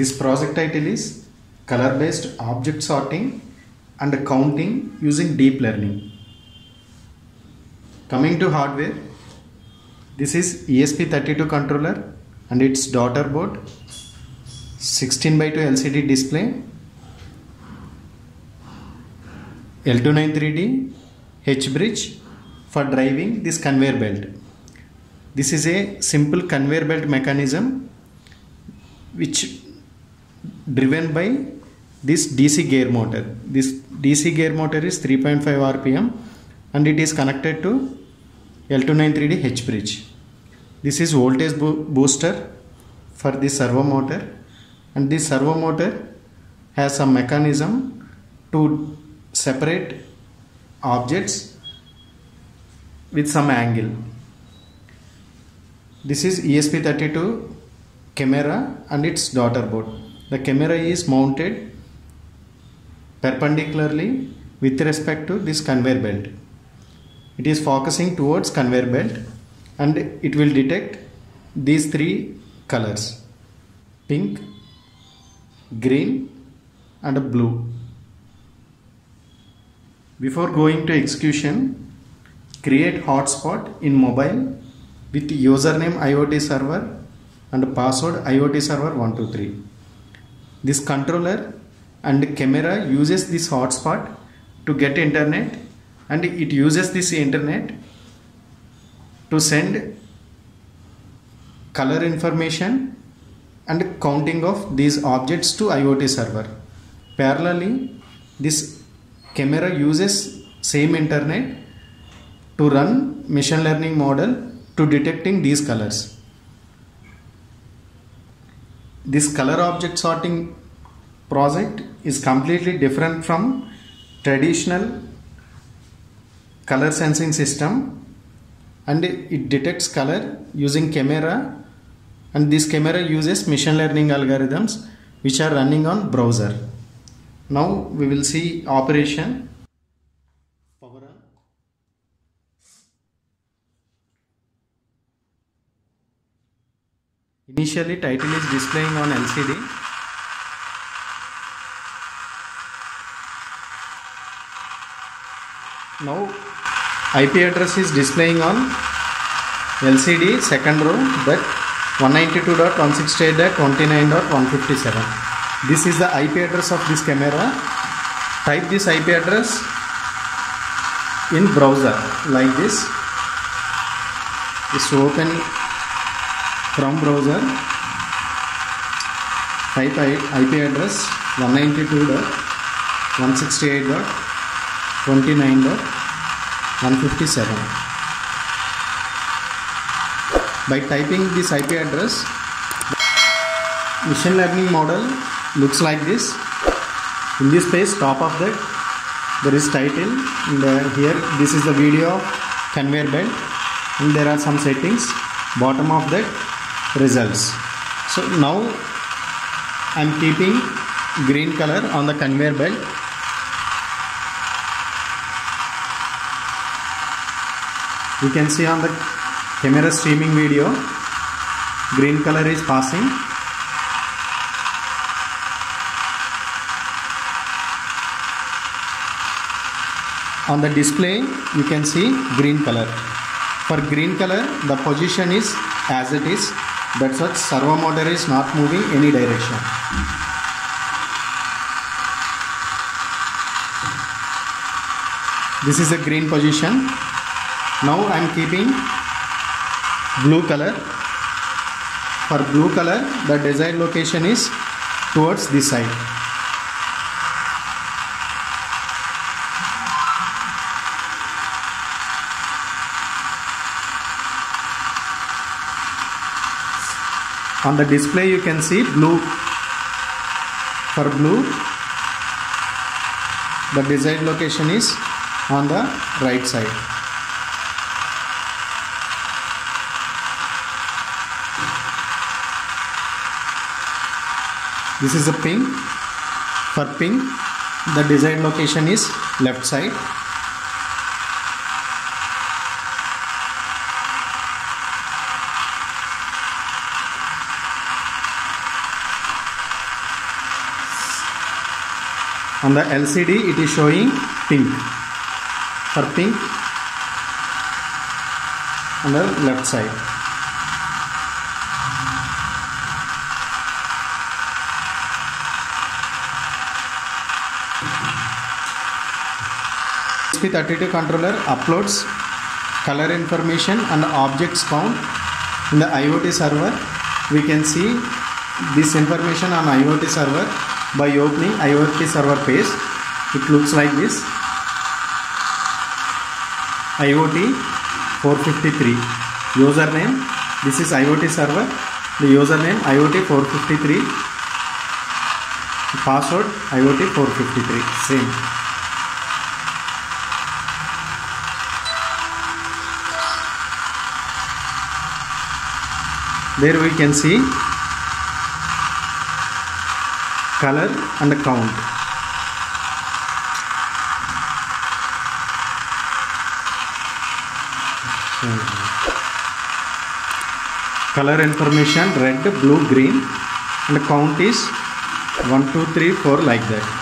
This project title is Color Based Object Sorting and Counting using Deep Learning. Coming to hardware, this is ESP32 controller and its daughter board, 16 by 2 LCD display, L293D H bridge for driving this conveyor belt. This is a simple conveyor belt mechanism which driven by this DC gear motor. This DC gear motor is 3.5 rpm and it is connected to L293D H bridge. This is voltage bo booster for the servo motor and this servo motor has a mechanism to separate objects with some angle. This is ESP32 camera and its daughter board. The camera is mounted perpendicularly with respect to this conveyor belt. It is focusing towards conveyor belt and it will detect these three colors pink, green and blue. Before going to execution, create hotspot in mobile with username IoT server and password IoT server 123. This controller and camera uses this hotspot to get internet and it uses this internet to send color information and counting of these objects to IoT server. Parallelly, this camera uses same internet to run machine learning model to detecting these colors. This color object sorting project is completely different from traditional color sensing system and it detects color using camera and this camera uses machine learning algorithms which are running on browser. Now we will see operation. Initially title is displaying on LCD. Now IP address is displaying on LCD second row that 192.168.29.157. This is the IP address of this camera. Type this IP address in browser like this. Just open from browser. Type IP address 192.168.29.157. By typing this IP address, machine learning model looks like this. In this page, top of that, there is title. And uh, here, this is the video conveyor belt, and there are some settings. Bottom of that, results. So now, I am keeping green color on the conveyor belt. You can see on the camera streaming video green color is passing. On the display you can see green color. For green color the position is as it is. That's what servo motor is not moving any direction. This is a green position now I am keeping blue color. For blue color the desired location is towards this side. On the display you can see blue. For blue the desired location is on the right side this is a pin. For pin the desired location is left side. On the LCD it is showing pink for pink on the left side. SP32 controller uploads color information and objects count in the IoT server. We can see this information on IoT server by opening IoT server page. It looks like this. IoT 453 username. This is IoT server. The username IoT 453. Password IoT 453. Same. There we can see color and count. Color information red blue green and count is 1 2 3 4 like that